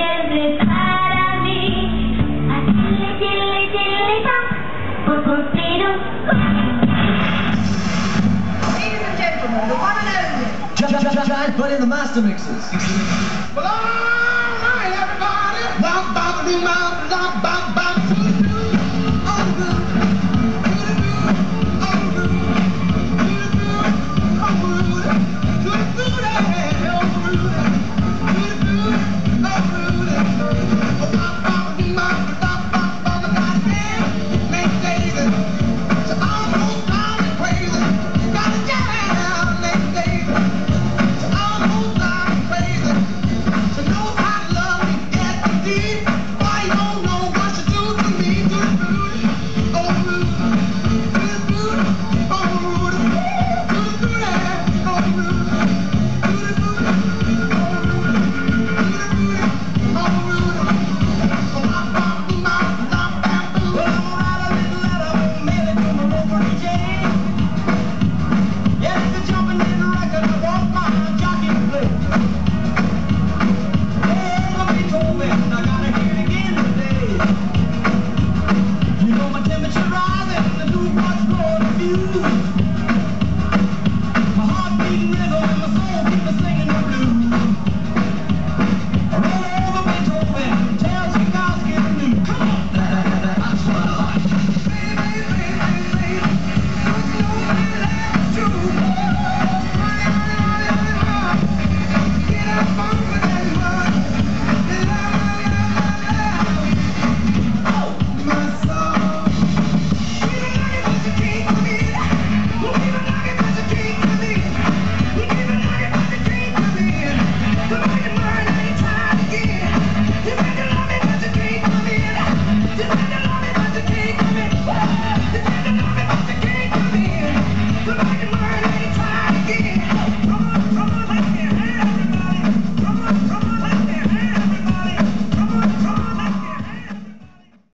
siempre para mí. Chile, chile, chile, por Ladies and gentlemen, the one and only. Giant, giant, giant, but in the master mixes. you.